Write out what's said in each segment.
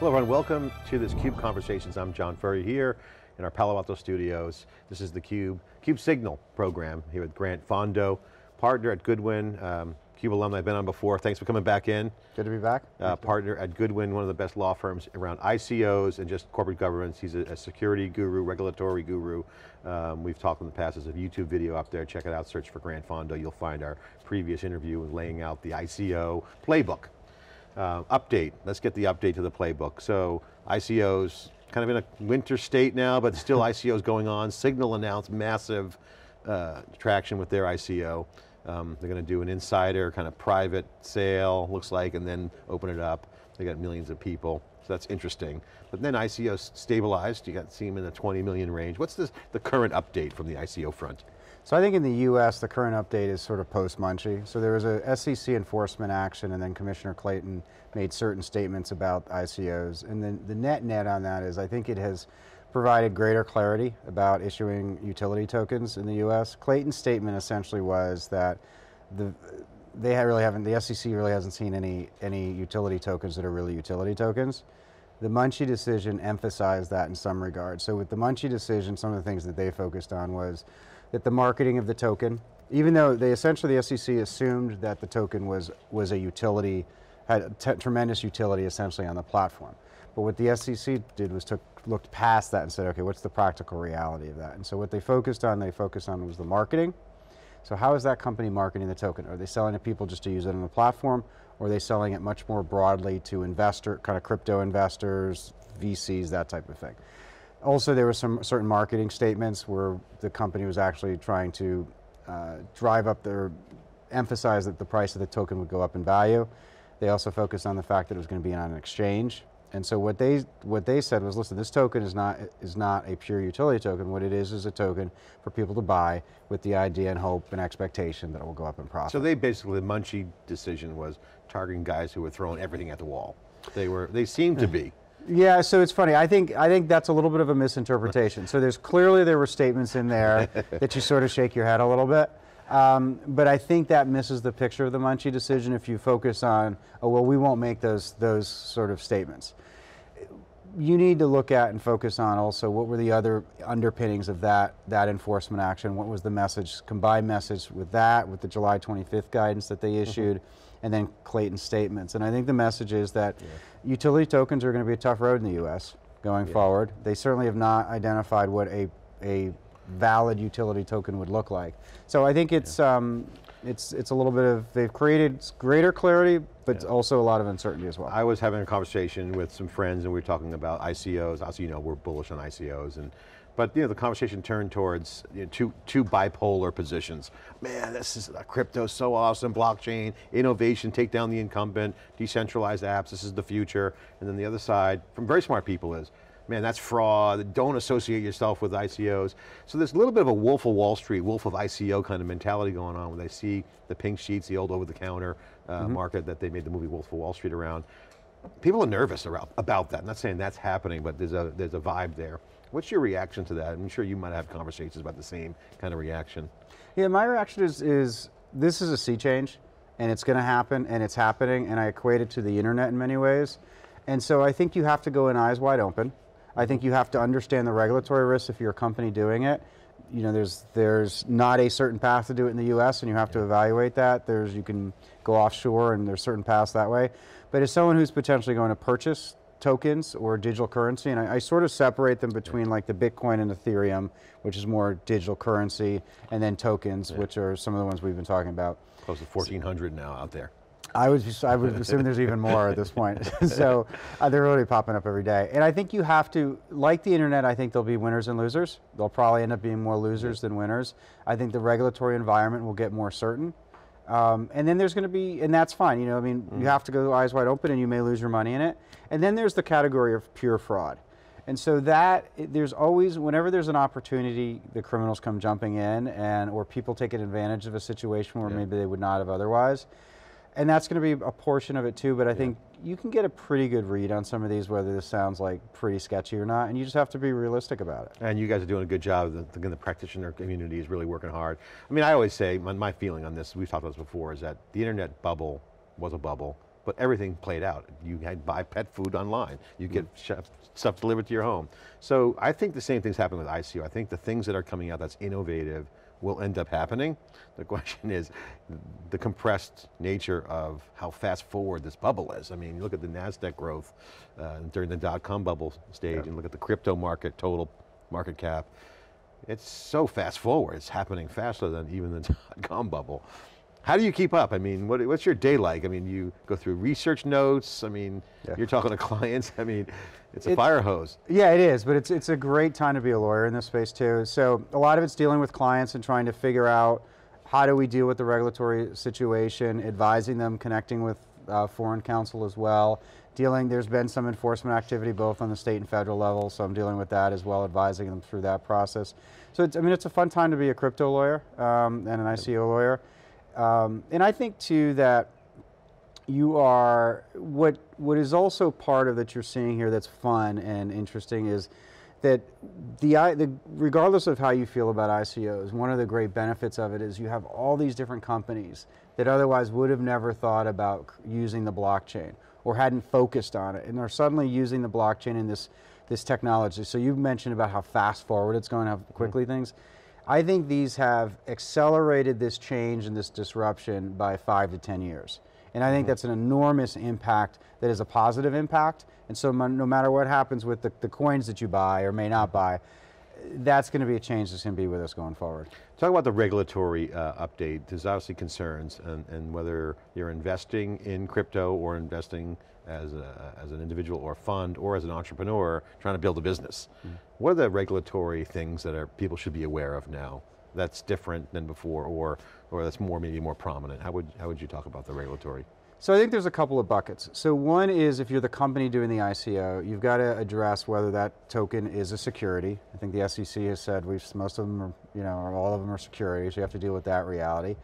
Hello everyone, welcome to this CUBE Conversations. I'm John Furrier here in our Palo Alto studios. This is the CUBE, CUBE Signal program here with Grant Fondo, partner at Goodwin, um, CUBE alumni I've been on before. Thanks for coming back in. Good to be back. Uh, partner at Goodwin, one of the best law firms around ICOs and just corporate governance. He's a, a security guru, regulatory guru. Um, we've talked in the past, there's a YouTube video up there, check it out, search for Grant Fondo. You'll find our previous interview laying out the ICO playbook. Uh, update, let's get the update to the playbook. So ICOs, kind of in a winter state now, but still ICOs going on. Signal announced massive uh, traction with their ICO. Um, they're going to do an insider kind of private sale, looks like, and then open it up. They got millions of people, so that's interesting. But then ICO stabilized, you got see them in the 20 million range. What's this, the current update from the ICO front? So I think in the US, the current update is sort of post-Munchee. So there was a SEC enforcement action and then Commissioner Clayton made certain statements about ICOs. And then the net net on that is I think it has provided greater clarity about issuing utility tokens in the US. Clayton's statement essentially was that the, they really haven't, the SEC really hasn't seen any, any utility tokens that are really utility tokens. The Munchee decision emphasized that in some regard. So with the Munchee decision, some of the things that they focused on was that the marketing of the token, even though they essentially, the SEC assumed that the token was, was a utility, had tremendous utility essentially on the platform. But what the SEC did was took, looked past that and said, okay, what's the practical reality of that? And so what they focused on, they focused on was the marketing. So how is that company marketing the token? Are they selling to people just to use it on the platform? Or are they selling it much more broadly to investor, kind of crypto investors, VCs, that type of thing? Also, there were some certain marketing statements where the company was actually trying to uh, drive up their, emphasize that the price of the token would go up in value. They also focused on the fact that it was going to be on an exchange. And so what they what they said was, listen, this token is not is not a pure utility token. What it is is a token for people to buy with the idea and hope and expectation that it will go up in profit. So they basically the Munchee decision was targeting guys who were throwing everything at the wall. They were they seemed to be. Yeah, so it's funny. I think I think that's a little bit of a misinterpretation. So there's clearly there were statements in there that you sort of shake your head a little bit. Um, but I think that misses the picture of the Munchee decision if you focus on, oh well, we won't make those those sort of statements. You need to look at and focus on also what were the other underpinnings of that that enforcement action. What was the message, combined message with that, with the July 25th guidance that they mm-hmm. issued. Mm -hmm and then Clayton's statements. And I think the message is that yeah. utility tokens are going to be a tough road in the U.S. going yeah. forward. They certainly have not identified what a, a valid utility token would look like. So I think it's, yeah. um, it's, it's a little bit of, they've created greater clarity, but also a lot of uncertainty as well. I was having a conversation with some friends and we were talking about ICOs. Obviously, you know, we're bullish on ICOs and but you know, the conversation turned towards you know, two, two bipolar positions. Man, this is crypto so awesome, blockchain, innovation, take down the incumbent, decentralized apps, this is the future. And then the other side, from very smart people is, man, that's fraud, don't associate yourself with ICOs. So there's a little bit of a wolf of Wall Street, wolf of ICO kind of mentality going on where they see the pink sheets, the old over-the-counter uh, mm -hmm. market that they made the movie Wolf of Wall Street around. People are nervous about, about that. I'm not saying that's happening, but there's a, there's a vibe there. What's your reaction to that? I'm sure you might have conversations about the same kind of reaction. Yeah, my reaction is, is this is a sea change and it's going to happen and it's happening and I equate it to the internet in many ways. And so I think you have to go in eyes wide open. I think you have to understand the regulatory risks if you're a company doing it. You know, there's there's not a certain path to do it in the U.S. and you have to evaluate that. There's you can go offshore and there's certain paths that way. But as someone who's potentially going to purchase tokens or digital currency, and I, I, sort of separate them between like the Bitcoin and Ethereum, which is more digital currency, and then tokens, yeah. which are some of the ones we've been talking about. Close to 1,400 now out there. I would, I would assume there's even more at this point. so uh, they're really popping up every day. And I think you have to, like the internet, I think there'll be winners and losers. There'll probably end up being more losers than winners. I think the regulatory environment will get more certain. Um, and then there's going to be, and that's fine, you know, I mean, mm. you have to go eyes wide open and you may lose your money in it. And then there's the category of pure fraud. And so that, there's always, whenever there's an opportunity, the criminals come jumping in and, or people taking advantage of a situation where yeah. maybe they would not have otherwise and that's going to be a portion of it too, but I yeah. think you can get a pretty good read on some of these, whether this sounds like pretty sketchy or not, and you just have to be realistic about it. And you guys are doing a good job. The, the, the practitioner community is really working hard. I mean, I always say, my, my feeling on this, we've talked about this before, is that the internet bubble was a bubble. but everything played out. You had buy pet food online. You get mm-hmm. stuff delivered to your home. So I think the same thing's happening with ICO. I think the things that are coming out that's innovative will end up happening. The question is the compressed nature of how fast forward this bubble is. I mean, you look at the NASDAQ growth uh, during the dot-com bubble stage yep. and look at the crypto market, total market cap. It's so fast forward, it's happening faster than even the dot-com bubble. How do you keep up? I mean, what, what's your day like? I mean, you go through research notes. I mean, yeah. you're talking to clients. I mean, it's a fire hose. Yeah, it is, but it's, it's a great time to be a lawyer in this space too. So a lot of it's dealing with clients and trying to figure out how do we deal with the regulatory situation, advising them, connecting with uh, foreign counsel as well. Dealing, there's been some enforcement activity both on the state and federal level, so I'm dealing with that as well, advising them through that process. So I mean, it's a fun time to be a crypto lawyer um, and an ICO lawyer. Um, and I think too that you are, what, what is also part of that you're seeing here that's fun and interesting is that the, the, regardless of how you feel about ICOs, one of the great benefits of it is you have all these different companies that otherwise would have never thought about using the blockchain or hadn't focused on it, and they're suddenly using the blockchain in this, this technology. So you mentioned about how fast forward it's going, how quickly mm -hmm. things. I think these have accelerated this change and this disruption by five to 10 years. And I think mm -hmm. that's an enormous impact that is a positive impact. And so no matter what happens with the, the coins that you buy or may not buy, that's going to be a change that's going to be with us going forward. Talk about the regulatory uh, update. There's obviously concerns and, and whether you're investing in crypto or investing as, a, as an individual or fund or as an entrepreneur trying to build a business. Mm. What are the regulatory things that are, people should be aware of now that's different than before or, or that's more maybe more prominent? How would, how would you talk about the regulatory? So I think there's a couple of buckets. So one is if you're the company doing the ICO, you've got to address whether that token is a security. I think the SEC has said we've, most of them are, you know, all of them are securities. You have to deal with that reality.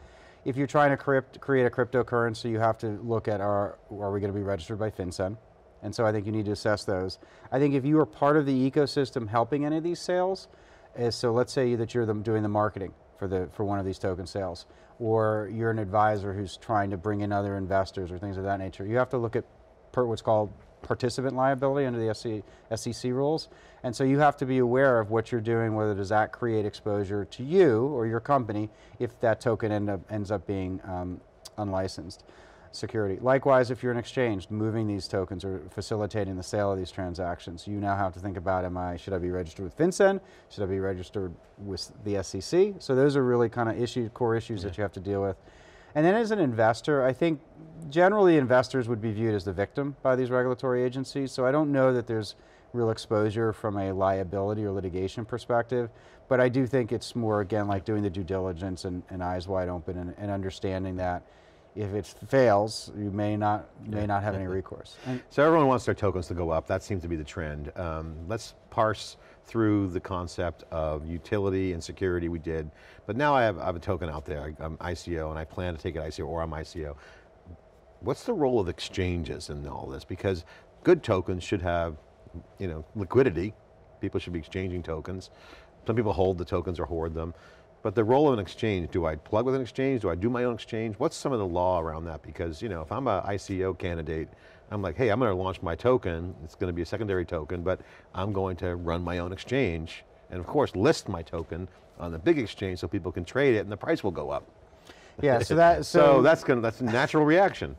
If you're trying to crypt, create a cryptocurrency, you have to look at are, are we going to be registered by FinCEN? And so I think you need to assess those. I think if you are part of the ecosystem helping any of these sales, eh, so let's say that you're the, doing the marketing for, the, for one of these token sales, or you're an advisor who's trying to bring in other investors or things of that nature. You have to look at what's called participant liability under the SEC, SEC rules. And so you have to be aware of what you're doing, whether does that create exposure to you or your company if that token end up, ends up being um, unlicensed security. Likewise, if you're an exchange moving these tokens or facilitating the sale of these transactions, you now have to think about, am I, should I be registered with FinCEN? Should I be registered with the SEC? So those are really kind of issues, core issues yeah. that you have to deal with. And then as an investor, I think generally investors would be viewed as the victim by these regulatory agencies, so I don't know that there's real exposure from a liability or litigation perspective, but I do think it's more, again, like doing the due diligence and, and eyes wide open and, and, understanding that if it fails, you may not may not have any recourse. so everyone wants their tokens to go up. That seems to be the trend. Um, let's parse through the concept of utility and security we did, but now I have, I have a token out there, I'm ICO, and I plan to take it ICO or I'm ICO. What's the role of exchanges in all this? Because good tokens should have you know, liquidity. People should be exchanging tokens. Some people hold the tokens or hoard them. But the role of an exchange, do I plug with an exchange? Do I do my own exchange? What's some of the law around that? Because you know, if I'm a ICO candidate, I'm like, hey, I'm going to launch my token. It's going to be a secondary token, but I'm going to run my own exchange. And of course, list my token on the big exchange so people can trade it and the price will go up. Yeah, so that, so, so that's going to, that's a natural reaction.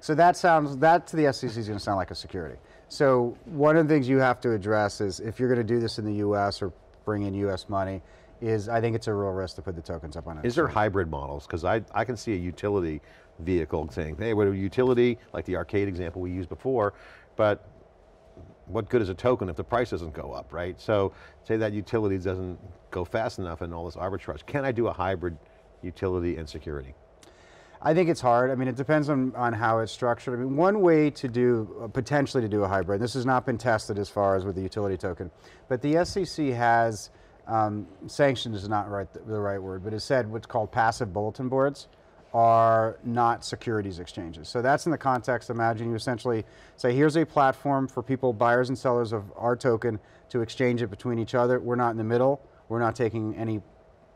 So that sounds, that to the SEC is going to sound like a security. So one of the things you have to address is if you're going to do this in the US or bring in US money, is I think it's a real risk to put the tokens up on it. Is there hybrid models? Because I, I can see a utility vehicle saying, hey, we're a utility, like the arcade example we used before, but what good is a token if the price doesn't go up, right? So say that utility doesn't go fast enough and all this arbitrage. Can I do a hybrid utility and security? I think it's hard. I mean, it depends on, on how it's structured. I mean, one way to do, uh, potentially to do a hybrid, this has not been tested as far as with the utility token, but the SEC has, um, sanctioned is not right, the right word, but has said what's called passive bulletin boards are not securities exchanges. So that's in the context, imagine you essentially say, here's a platform for people, buyers and sellers of our token to exchange it between each other. We're not in the middle. We're not taking any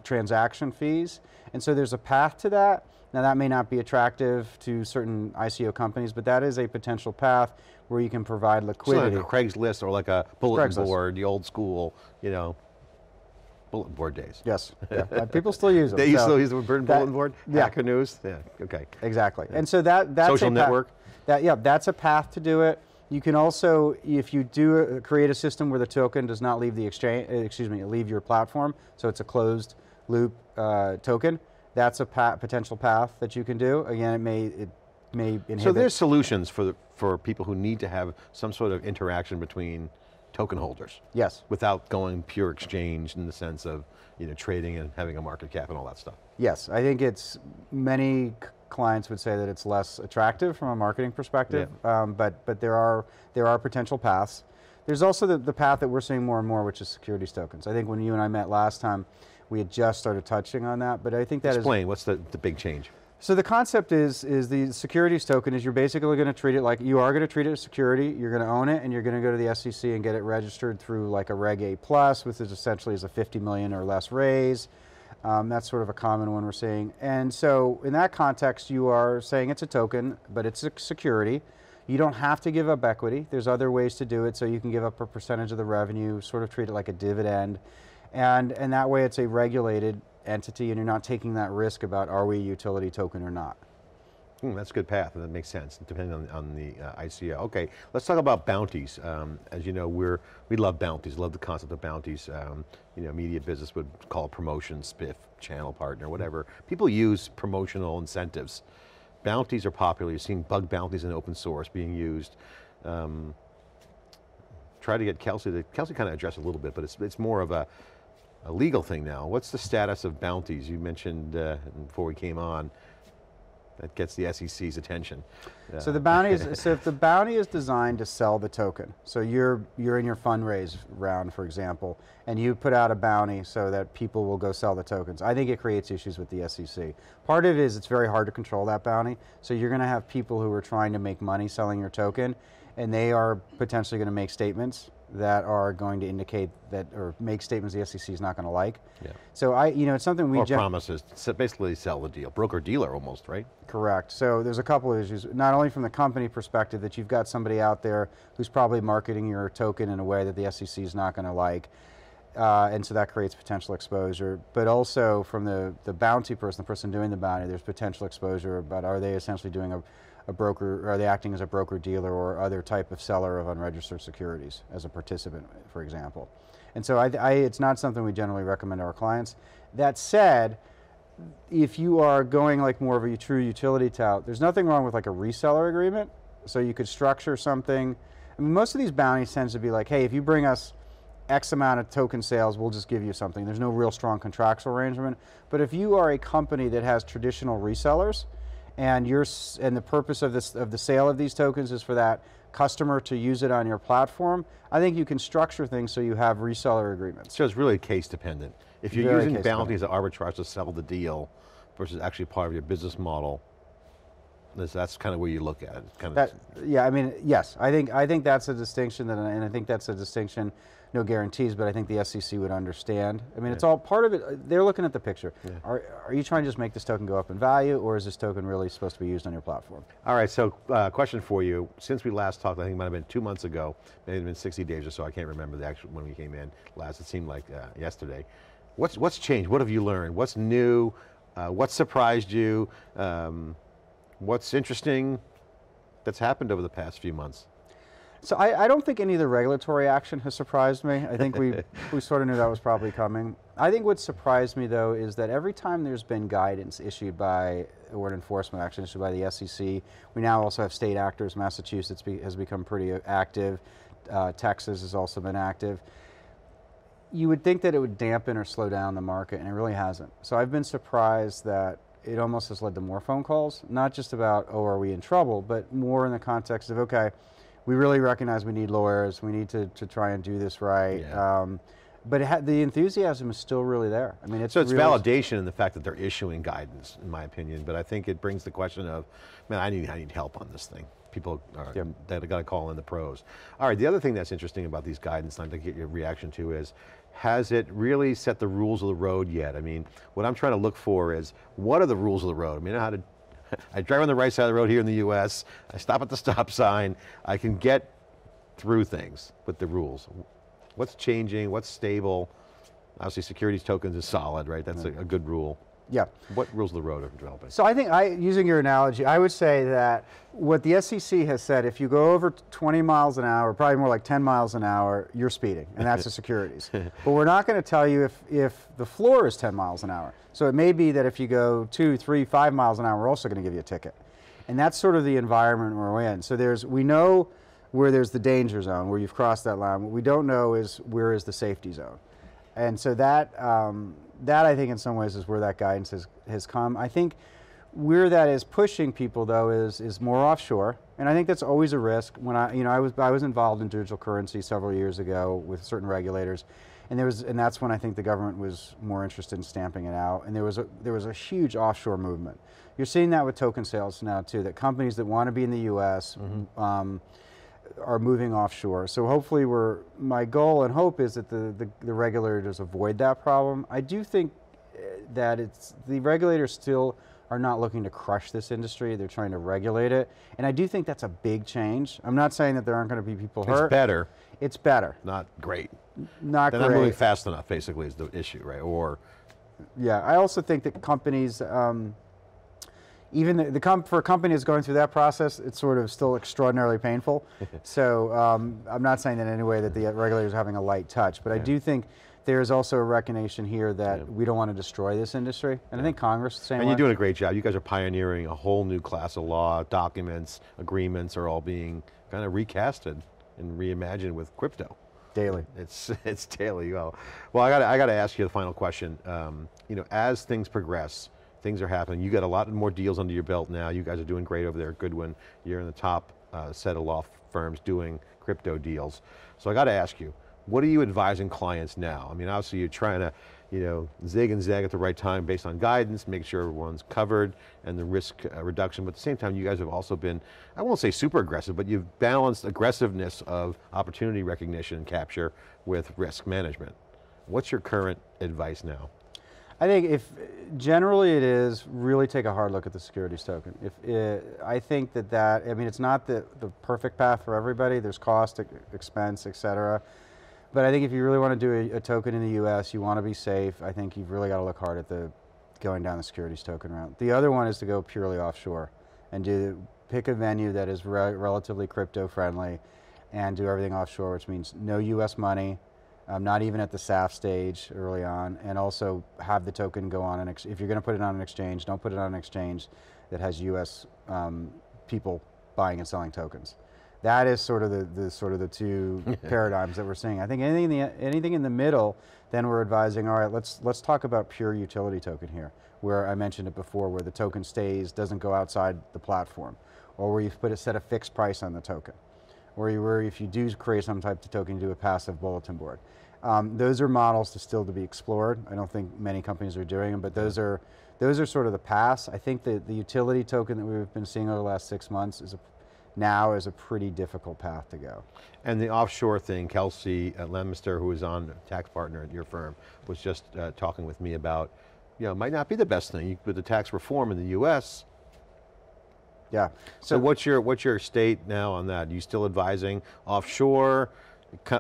transaction fees. And so there's a path to that. Now that may not be attractive to certain ICO companies, but that is a potential path where you can provide So liquidity. like a Craigslist or like a bulletin Craigslist. board, the old school, you know, bulletin board days. Yes, yeah. People still use them. They so to use the word that- bulletin board? yeah. Hacker News? Yeah, okay. Exactly. And so that that's Social network? That yeah, that's a path to do it. You can also, if you do uh, create a system where the token does not leave the exchange, uh, excuse me, leave your platform, so it's a closed loop uh, token. That's a pa- potential path that you can do. Again, it may it may inhibit. So there's solutions for, the, for people who need to have some sort of interaction between token holders yes, without going pure exchange in the sense of you know, trading and having a market cap and all that stuff. yes. I think it's many clients would say that it's less attractive from a marketing perspective, um, but but there are there are potential paths. There's also the, the path that we're seeing more and more, which is securities tokens. I think when you and I met last time, we had just started touching on that, but I think that is Explain, what's the, the big change? So the concept is is the securities token is you're basically going to treat it like you are going to treat it as security. You're going to own it, and you're going to go to the SEC and get it registered through like a Reg A plus, which is essentially is a 50 million or less raise. Um, that's sort of a common one we're seeing. And so in that context, you are saying it's a token, but it's a security. You don't have to give up equity. There's other ways to do it. So you can give up a percentage of the revenue, sort of treat it like a dividend, and and that way it's a regulated entity, and you're not taking that risk about are we a utility token or not. Hmm, that's a good path, and that makes sense, depending on, on the uh, ICO. Okay, let's talk about bounties. Um, as you know, we're, we love bounties, love the concept of bounties. Um, you know, media business would call promotion, spiff, channel partner, whatever. People use promotional incentives. Bounties are popular, you're seeing bug bounties in open source being used. Um, try to get Kelsey to, Kelsey kind of addressed a little bit, but it's, it's more of a, a legal thing now. What's the status of bounties? You mentioned uh, before we came on, that gets the SEC's attention. So Uh, the bounty is so if the bounty is designed to sell the token. So you're you're in your fundraise round, for example, and you put out a bounty so that people will go sell the tokens. I think it creates issues with the SEC. Part of it is it's very hard to control that bounty. So you're going to have people who are trying to make money selling your token, and they are potentially going to make statements that are going to indicate that or make statements the SEC is not going to like. Yeah. So I, you know, it's something we or promises, so basically sell the deal. Broker dealer almost, right? Correct. So there's a couple of issues, not only from the company perspective that you've got somebody out there who's probably marketing your token in a way that the SEC is not going to like, uh, and so that creates potential exposure. But also from the, the bounty person, the person doing the bounty, there's potential exposure But are they essentially doing a, a broker, are they acting as a broker dealer or other type of seller of unregistered securities as a participant, for example. And so I, I, it's not something we generally recommend to our clients. That said, if you are going like more of a true utility tout, there's nothing wrong with like a reseller agreement. So you could structure something. I mean, most of these bounties tends to be like, hey, if you bring us X amount of token sales, we'll just give you something. There's no real strong contractual arrangement. But if you are a company that has traditional resellers, and you're and the purpose of this of the sale of these tokens is for that customer to use it on your platform, I think you can structure things so you have reseller agreements. So it's really case dependent. If you're Very using bounties as arbitrage to sell the deal versus actually part of your business model, that's, that's kind of where you look at it. Kind That, of, yeah, I mean, yes, I think I think that's a distinction, that, and I think that's a distinction. No guarantees, but I think the SEC would understand. I mean, it's all part of it. They're looking at the picture. Are, are you trying to just make this token go up in value, or is this token really supposed to be used on your platform? all right, so uh, question for you. Since we last talked, I think it might have been two months ago, maybe it's been 60 days or so, I can't remember the actual, when we came in last, it seemed like uh, yesterday. What's, what's changed? What have you learned? What's new? Uh, what surprised you? Um, what's interesting that's happened over the past few months? So I, I don't think any of the regulatory action has surprised me. I think we we sort of knew that was probably coming. I think what surprised me though is that every time there's been guidance issued by or an enforcement action issued by the SEC, we now also have state actors. Massachusetts be, has become pretty active. Uh, Texas has also been active. You would think that it would dampen or slow down the market, and it really hasn't. So I've been surprised that it almost has led to more phone calls, not just about, oh, are we in trouble, but more in the context of, okay, we really recognize we need lawyers, we need to, to try and do this right. Yeah. Um, but the enthusiasm is still really there. I mean, it's So it's validation in the fact that they're issuing guidance, in my opinion, but I think it brings the question of, man, I need, I need help on this thing. People are, Yep. that got to call in the pros. All right, the other thing that's interesting about these guidance, I'd like to get your reaction to is, has it really set the rules of the road yet? I mean, what I'm trying to look for is, what are the rules of the road? I mean, how to, I drive on the right side of the road here in the US, I stop at the stop sign, I can get through things with the rules. What's changing, what's stable? Obviously securities tokens is solid, right? That's a, a good rule. Yeah. What rules of the road are developing? So I think, I, using your analogy, I would say that what the SEC has said, if you go over 20 miles an hour, probably more like 10 miles an hour, you're speeding, and that's the securities. but we're not going to tell you if, if the floor is 10 miles an hour. So it may be that if you go two, three, five miles an hour, we're also going to give you a ticket. And that's sort of the environment we're in. So there's, we know where there's the danger zone, where you've crossed that line. What we don't know is where is the safety zone. And so that, um, that I think in some ways is where that guidance has, has come. I think where that is pushing people though is, is more offshore. And I think that's always a risk. When I, you know, I was, I was involved in digital currency several years ago with certain regulators. And there was, and that's when I think the government was more interested in stamping it out. And there was a, there was a huge offshore movement. You're seeing that with token sales now too, that companies that want to be in the US, mm-hmm. um, are moving offshore. So hopefully we're, my goal and hope is that the, the, the, regulators avoid that problem. I do think eh, that it's, the regulators still are not looking to crush this industry, they're trying to regulate it. And I do think that's a big change. I'm not saying that there aren't going to be people hurt. It's better. It's better. Not great. Not great. They're great. not moving fast enough basically is the issue, right? Or Yeah, I also think that companies, um, even the, the comp, for a company that's going through that process, it's sort of still extraordinarily painful. so um, I'm not saying in any way that the regulators are having a light touch, but yeah. I do think there's also a recognition here that yeah. we don't want to destroy this industry. And yeah. I think Congress the same And way. you're doing a great job. You guys are pioneering a whole new class of law, documents, agreements are all being kind of recasted and reimagined with crypto. Daily. It's it's daily. Well, well, I got I got to ask you the final question. Um, you know, as things progress, things are happening. You got a lot more deals under your belt now. You guys are doing great over there at Goodwin. You're in the top uh, set of law firms doing crypto deals. So I got to ask you, what are you advising clients now? I mean, obviously you're trying to, you know, zig and zag at the right time based on guidance, make sure everyone's covered and the risk uh, reduction, but at the same time you guys have also been, I won't say super aggressive, but you've balanced aggressiveness of opportunity recognition and capture with risk management. What's your current advice now? I think if generally it is really take a hard look at the securities token. If it, I think that that I mean it's not the the perfect path for everybody. There's cost, expense, etc. But I think if you really want to do a, a token in the U.S., you want to be safe. I think you've really got to look hard at the going down the securities token route. The other one is to go purely offshore and do pick a venue that is re relatively crypto friendly and do everything offshore, which means no U.S. money, um, not even at the SAFT stage early on, and also have the token go on an, if you're going to put it on an exchange, don't put it on an exchange that has US um, people buying and selling tokens. That is sort of the, the sort of the two paradigms that we're seeing. I think anything in, the, anything in the middle, then we're advising, all right, let's, let's talk about pure utility token here, where I mentioned it before, where the token stays, doesn't go outside the platform, or where you put a set a fixed price on the token or where if you do create some type of token, you do a passive bulletin board. Um, those are models to still to be explored. I don't think many companies are doing them, but those are those are sort of the pass. I think that the utility token that we've been seeing over the last six months is a, now is a pretty difficult path to go. And the offshore thing, Kelsey uh, Leominster, who was on tax partner at your firm, was just uh, talking with me about, you know, might not be the best thing with the tax reform in the U.S. Yeah. So, so what's your what's your state now on that? Are you still advising offshore?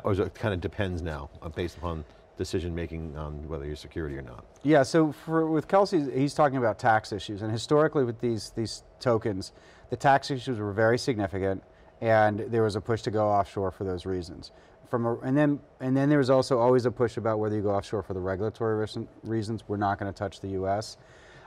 or it kind of depends now uh, based upon decision making on whether you're security or not? Yeah, so for, with Kelsey, he's talking about tax issues, and historically with these, these tokens, the tax issues were very significant, and there was a push to go offshore for those reasons. From a, and then and then there was also always a push about whether you go offshore for the regulatory reasons. We're not going to touch the U.S.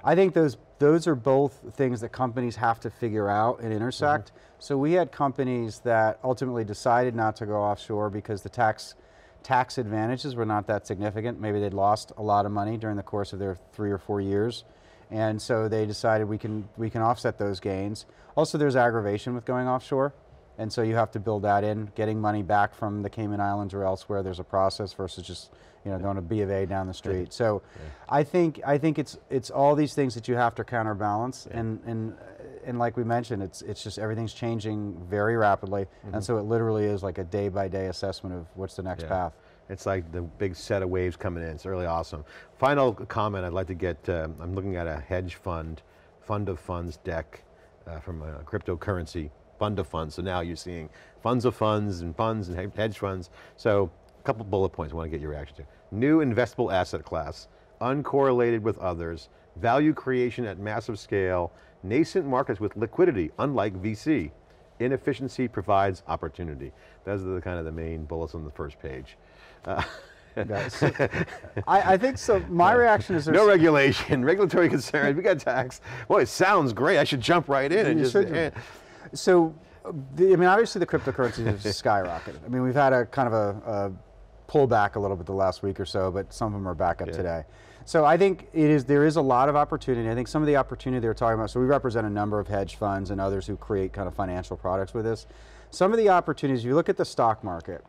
I think those those are both things that companies have to figure out and intersect. Mm -hmm. So we had companies that ultimately decided not to go offshore because the tax tax advantages were not that significant. Maybe they'd lost a lot of money during the course of their three or four years. And so they decided we can we can offset those gains. Also there's aggravation with going offshore. And so you have to build that in, getting money back from the Cayman Islands or elsewhere. There's a process versus just you know going to B of A down the street. So yeah. I think I think it's it's all these things that you have to counterbalance. Yeah. And and and like we mentioned, it's it's just everything's changing very rapidly. Mm -hmm. And mm-hmm. so it literally is like a day by day assessment of what's the next yeah. path. It's like the big set of waves coming in. It's really awesome. Final comment I'd like to get, um, I'm looking at a hedge fund, fund of funds deck uh, from a cryptocurrency fund of funds. So now you're seeing funds of funds and funds and hedge funds. So a couple bullet points I want to get your reaction to. New investable asset class, uncorrelated with others, value creation at massive scale, nascent markets with liquidity, unlike VC. Inefficiency provides opportunity. Those are the kind of the main bullets on the first page. Uh, Yeah, so- I, I think so. My reaction is no regulation, regulatory concerns, we got tax. Boy, it sounds great. I should jump right in and You just, eh. So, the, I mean, obviously the cryptocurrencies have skyrocketed. I mean, we've had a kind of a, a pullback a little bit the last week or so, but some of them are back up Yeah. today. So I think it is there is a lot of opportunity. I think some of the opportunity they're talking about. So we represent a number of hedge funds and others who create kind of financial products with this. Some of the opportunities. If you look at the stock market.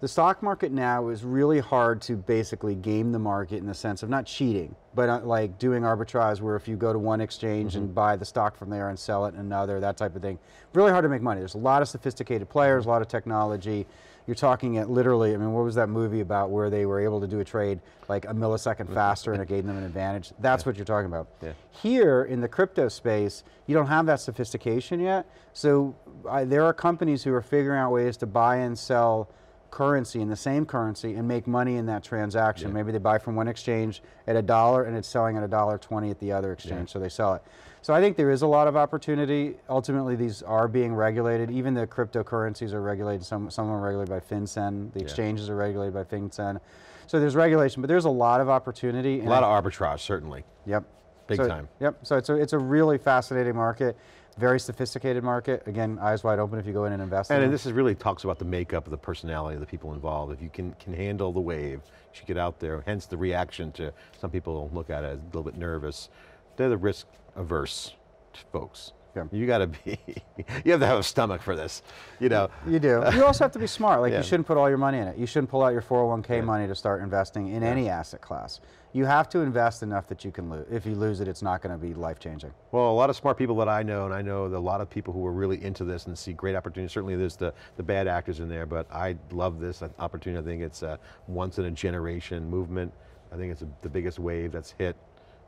The stock market now is really hard to basically game the market in the sense of not cheating, but uh, like doing arbitrage where if you go to one exchange and buy the stock from there and sell it in another, that type of thing. Really hard to make money. There's a lot of sophisticated players, a lot of technology. You're talking at literally, I mean, what was that movie about where they were able to do a trade like a millisecond mm-hmm. faster and it gave them an advantage? That's what you're talking about. Yeah. Here in the crypto space, you don't have that sophistication yet. So I, there are companies who are figuring out ways to buy and sell currency in the same currency and make money in that transaction. Yeah. Maybe they buy from one exchange at a dollar and it's selling at a dollar twenty at the other exchange, so they sell it. So I think there is a lot of opportunity. Ultimately, these are being regulated. Even the cryptocurrencies are regulated. Some some are regulated by FinCEN. The exchanges are regulated by FinCEN. So there's regulation, but there's a lot of opportunity. A lot of arbitrage, certainly. Yep. Big So- time. Yep. So it's a, it's a really fascinating market, very sophisticated market. Again, eyes wide open if you go in and invest And, it. and this is really talks about the makeup of the personality of the people involved. If you can, can handle the wave, you should get out there. Hence the reaction to some people look at it as a little bit nervous. They're the risk averse folks. Yeah. You got to be, you have to have a stomach for this, you know. You do. You also have to be smart. Like Yeah. you shouldn't put all your money in it. You shouldn't pull out your 401k Yeah. money to start investing in any asset class. You have to invest enough that you can lose. If you lose it, it's not going to be life changing. Well, a lot of smart people that I know, and I know a lot of people who are really into this and see great opportunities. Certainly, there's the, the bad actors in there, but I love this uh, opportunity. I think it's a once in a generation movement. I think it's a, the biggest wave that's hit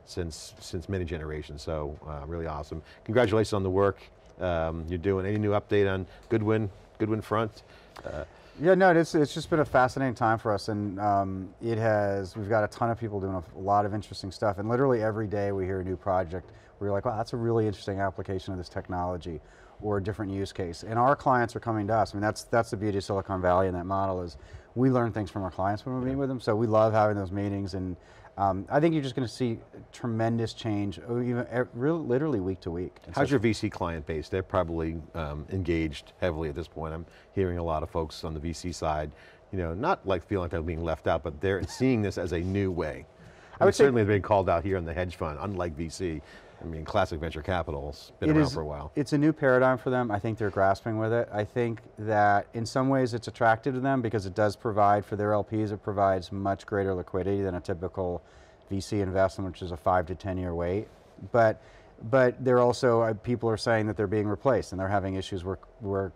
since since many generations. So uh, really awesome. Congratulations on the work um, you're doing. Any new update on Goodwin Goodwin front? Uh, Yeah, no, it's, it's just been a fascinating time for us, and um, it has. We've got a ton of people doing a, lot of interesting stuff, and literally every day we hear a new project where you're like, wow, that's a really interesting application of this technology, or a different use case. And our clients are coming to us. I mean, that's that's the beauty of Silicon Valley and that model is we learn things from our clients when we meet with them. So we love having those meetings, and um, I think you're just going to see tremendous change, oh, even e- real, literally week to week. How's your VC client base? They're probably um, engaged heavily at this point. I'm hearing a lot of folks on the VC side, you know, not like feeling like they're being left out, but they're seeing this as a new way. I, would mean, say- certainly they've been called out here in the hedge fund, unlike VC. I mean, classic venture capital's been It around is- for a while. It's a new paradigm for them. I think they're grasping with it. I think that in some ways it's attractive to them because it does provide for their LPs, it provides much greater liquidity than a typical VC investment, which is a five to 10 year wait. But, but they're also, uh, people are saying that they're being replaced and they're having issues where, where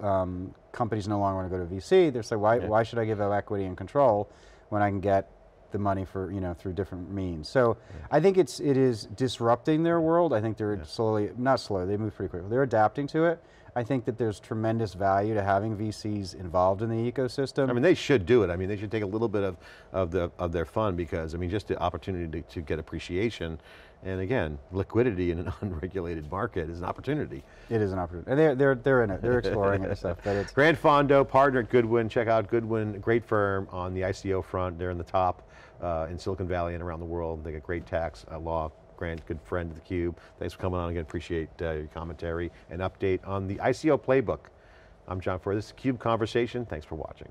um, companies no longer want to go to VC. They're saying, why, Yeah. why should I give up equity and control when I can get the money for you know through different means. So I think it's it is disrupting their world. I think they're slowly not slowly they move pretty quickly. They're adapting to it. I think that there's tremendous value to having VCs involved in the ecosystem. I mean, they should do it. I mean, they should take a little bit of, of, the, of their fund because, I mean, just the opportunity to, to get appreciation. And again, liquidity in an unregulated market is an opportunity. it is an opportunity. And they're they're they're in it. They're exploring it and stuff. But it's Grant Fondo, partner at Goodwin. Check out Goodwin, great firm on the ICO front. They're in the top uh, in Silicon Valley and around the world. They got great tax uh, law. Grant, good friend of theCUBE. Thanks for coming on again. Appreciate uh, your commentary and update on the ICO playbook. I'm John Furrier. This is CUBE Conversation. Thanks for watching.